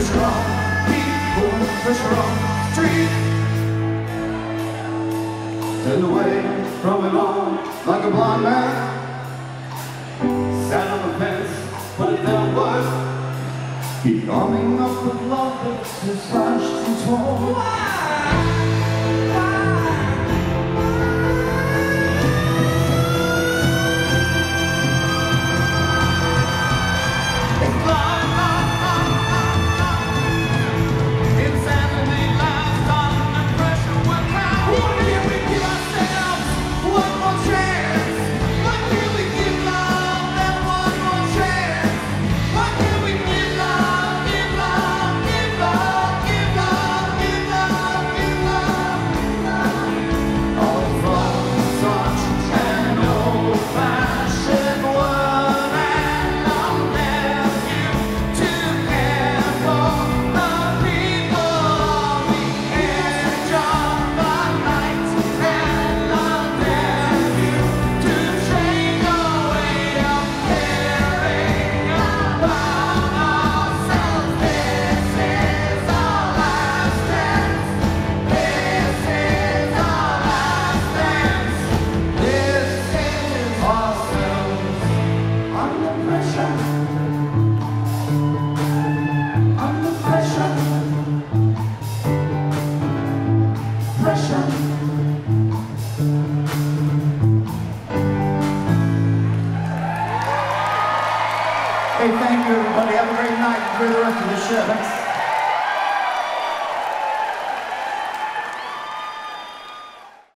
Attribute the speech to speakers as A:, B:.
A: pressure on the strong street Turned away from it all like a blind man. Sat on the fence, but it never was Keep arming up with love that's slashed and torn
B: Hey, thank you, everybody. Have a great night. Enjoy the rest of the show. Thanks.